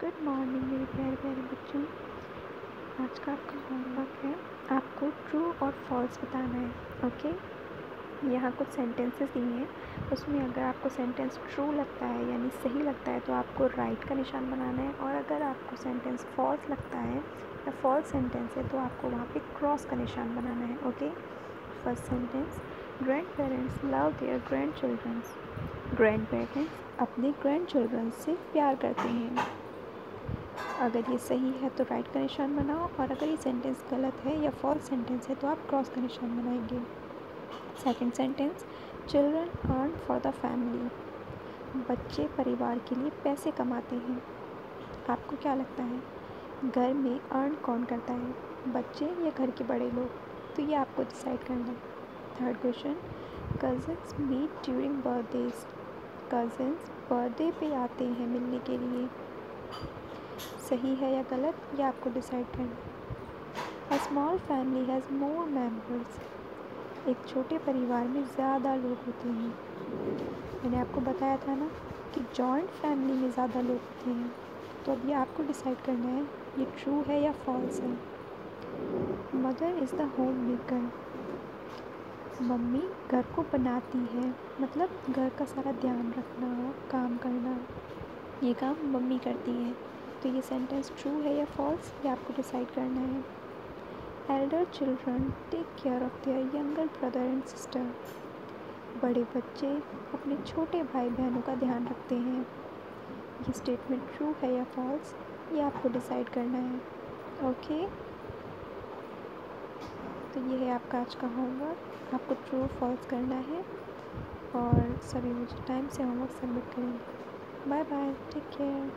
Good morning मेरे प्यारे प्यारे बच्चों। आज का आपका होमवर्क है। आपको ट्रू और फॉल्स बताना है ओके यहाँ कुछ सेंटेंसेस दिए हैं। उसमें अगर आपको सेंटेंस ट्रू लगता है, यानी सही लगता है तो आपको राइट का निशान बनाना है। और अगर आपको सेंटेंस फॉल्स लगता है, या फॉल्स सेंटेंस है तो आपको वहाँ पे क्रॉस का निशान बनाना है okay first sentence grand parents love their grand childrens grand parents अपने ग्रैंड चिल्ड्रन से प्यार करते हैं। अगर ये सही है तो राइट का निशान बनाओ और अगर ये सेंटेंस गलत है या फॉल्स सेंटेंस है तो आप क्रॉस का निशान बनाएँगे। Second sentence, children earn for the family. बच्चे परिवार के लिए पैसे कमाते हैं। आपको क्या लगता है, घर में अर्न कौन करता है, बच्चे या घर के बड़े लोग? तो ये आपको डिसाइड करना। Third question, cousins meet during birthdays. Cousins birthday पे आते हैं मिलने के लिए। सही है या गलत, ये आपको डिसाइड करना a small family has more members एक छोटे परिवार में ज़्यादा लोग होते हैं। मैंने आपको बताया था ना कि जॉइंट फैमिली में ज़्यादा लोग होते हैं। तो अब ये आपको डिसाइड करना है, ये ट्रू है या फॉल्स है। Mother is the home maker mummy घर को बनाती है मतलब घर का सारा ध्यान रखना, काम करना। ये काम मम्मी करती है। तो ये सेंटेंस ट्रू है या फॉल्स ये आपको डिसाइड करना है। Elder children take care of their younger brother and sister बड़े बच्चे अपने छोटे भाई बहनों का ध्यान रखते हैं। ये स्टेटमेंट ट्रू है या फॉल्स ये आपको डिसाइड करना है। ओके तो ये है आपका आज का होमवर्क आपको ट्रू फॉल्स करना है और सभी मुझे टाइम से होमवर्क सबमिट करेंगे। Bye bye take care